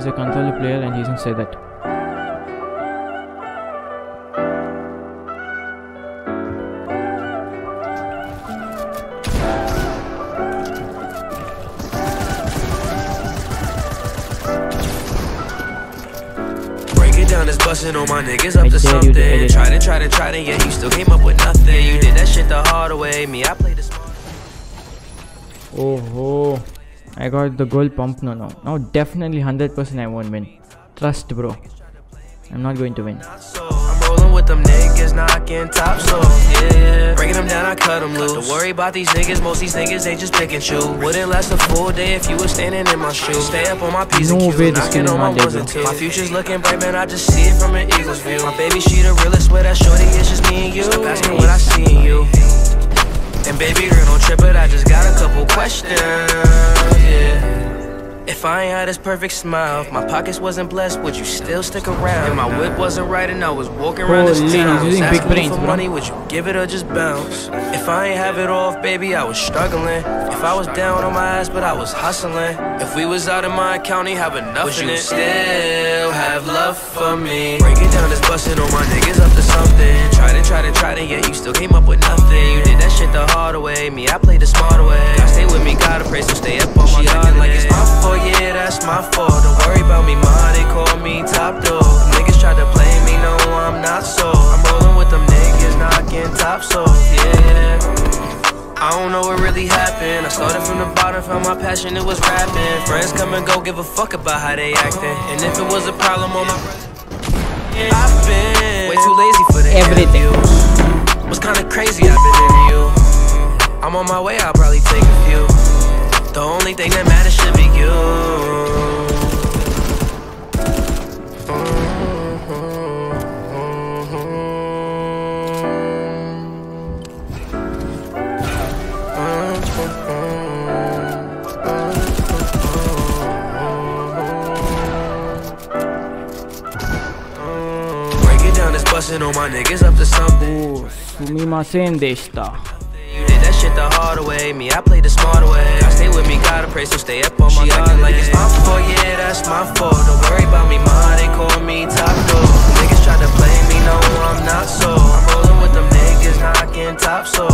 He's a controller player and he doesn't say that. Break it down, it's busting on my niggas up I to dare to something. edit. Try to, try to, try to, yeah, you still came up with nothing. You did that shit the hard way. Me, I played the smart. Oh, oh. I got the goal pump. No, no. Now definitely 100% I won't win. Trust, bro. I'm not going to win. So I'm rolling with them niggas, knocking tops off, yeah. Breaking them down, I cut them loose. Don't worry about these niggas, most these niggas ain't just pick and choose. Wouldn't last a full day if you was standing in my shoes. Stay up on my P's and No Q's, way this knocking on my not dead, ones and twos. My future's looking bright, man, I just see it from an eagle's view. My baby, she the realest, with that shorty, If I ain't had this perfect smile, if my pockets wasn't blessed, would you still stick around? If my whip wasn't right and I was walking around this Holy, town, he's using big asking brains, for bro. money, would you give it or just bounce? If I ain't have it off, baby, I was struggling. If I was down on my ass, but I was hustling. If we was out in my county, have enough would you still have love for me? Break it down, it's busting on my niggas up to something. Try to, try to, try to, yeah, you still came up with nothing. You did that shit the hard way, me, I played the smarter way. God stay with me, tops off, yeah. I don't know what really happened. I started from the bottom, found my passion, it was rapping. Friends come and go, give a fuck about how they acting. And if it was a problem on my I've been way too lazy for the Everything. interviews. Was kinda crazy, I've been into you. I'm on my way, I'll probably take a few. The only thing that matters should be you. It down, it's busting on my niggas up to something. Oh, sumimasen deshita. You did that shit the harder way, me, I played the smarter way. I stay with me, gotta pray, so stay up on my She acting like it's my fault, yeah, that's my fault. Don't worry about me, ma, they call me top dog. Niggas try to play me, no, I'm not so. I'm rolling with them niggas, knocking tops off,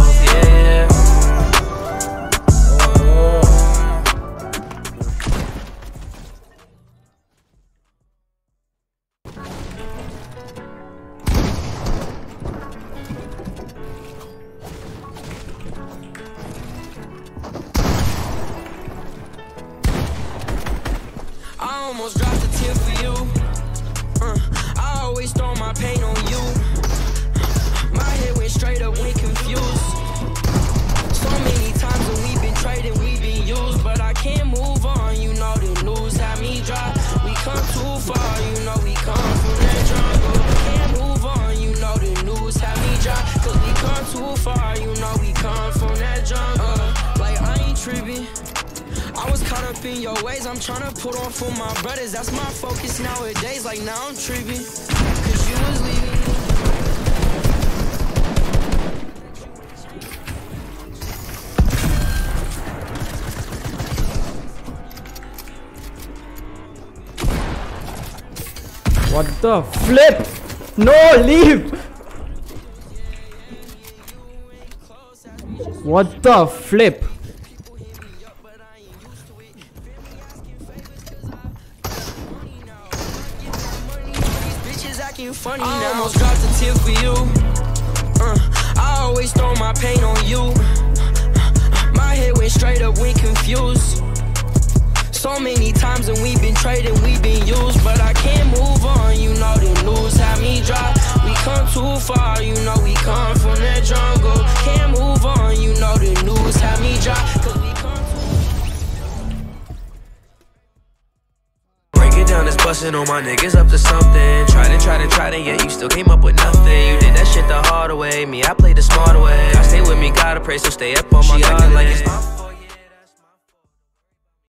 almost dropped a tear for you. Uh, I always throw my pain on you. My head went straight up when confused. So many times when we've been trading, we've been used, but I can't move on. You know the news had me dry. We come too far, you know we come from that jungle. Can't move on, you know the news had me dry. Cause we come too far, you know we come from that jungle. Like I ain't tripping. I was caught up in your ways. I'm tryna put on for my brothers. That's my focus nowadays. Like now I'm tripping. Cause you was leaving. What the flip? No, leave! What the flip? Bitches acting funny I now. almost dropped a tear for you. Uh, I always throw my pain on you. My head went straight up when confused. So many times and we've been trading, we've been used, down, on my niggas up to something. Try to, try to, try to, yeah, you still came up with nothing. You did that shit the harder way, me, I played the smarter way. God stay with me, gotta pray, so stay up on my yard like it's my